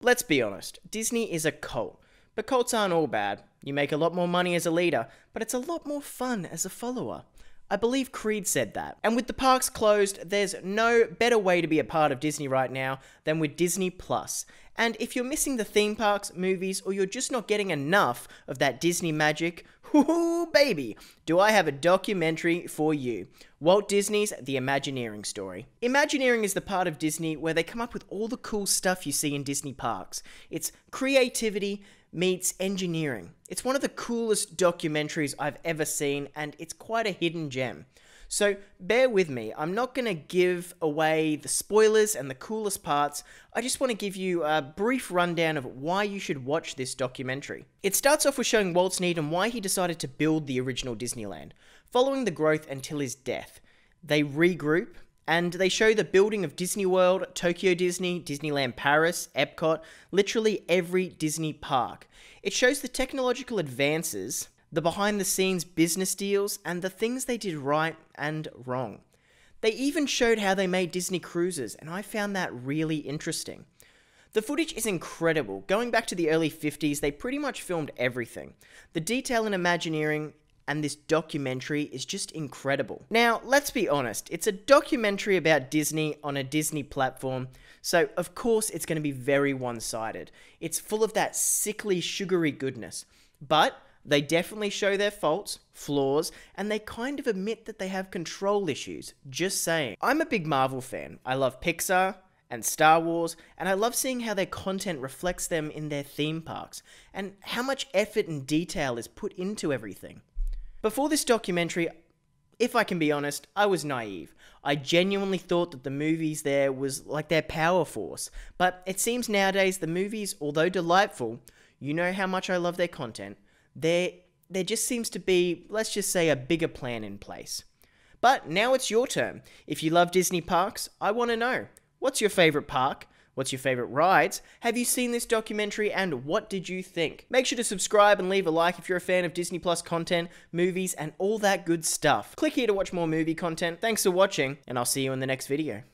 Let's be honest, Disney is a cult. But cults aren't all bad. You make a lot more money as a leader, but it's a lot more fun as a follower. I believe Creed said that. And with the parks closed, there's no better way to be a part of Disney right now than with Disney Plus. And if you're missing the theme parks, movies, or you're just not getting enough of that Disney magic, whoo baby, do I have a documentary for you. Walt Disney's The Imagineering Story. Imagineering is the part of Disney where they come up with all the cool stuff you see in Disney parks. It's creativity, meets engineering. It's one of the coolest documentaries I've ever seen, and it's quite a hidden gem. So bear with me, I'm not going to give away the spoilers and the coolest parts. I just want to give you a brief rundown of why you should watch this documentary. It starts off with showing Walt's need and why he decided to build the original Disneyland. Following the growth until his death, they regroup and they show the building of Disney World, Tokyo Disney, Disneyland Paris, Epcot, literally every Disney park. It shows the technological advances, the behind the scenes business deals, and the things they did right and wrong. They even showed how they made Disney cruises, and I found that really interesting. The footage is incredible. Going back to the early 50s, they pretty much filmed everything. The detail in Imagineering and this documentary is just incredible. Now, let's be honest, it's a documentary about Disney on a Disney platform, so of course it's going to be very one sided. It's full of that sickly, sugary goodness. But they definitely show their faults, flaws, and they kind of admit that they have control issues. Just saying. I'm a big Marvel fan. I love Pixar, and Star Wars, and I love seeing how their content reflects them in their theme parks, and how much effort and detail is put into everything. Before this documentary, if I can be honest, I was naive. I genuinely thought that the movies there was like their power force. But it seems nowadays the movies, although delightful, you know how much I love their content, there there just seems to be, let's just say, a bigger plan in place. But now it's your turn. If you love Disney parks, I want to know. What's your favorite park? What's your favorite rides? Have you seen this documentary and what did you think? Make sure to subscribe and leave a like if you're a fan of Disney Plus content, movies, and all that good stuff. Click here to watch more movie content. Thanks for watching, and I'll see you in the next video.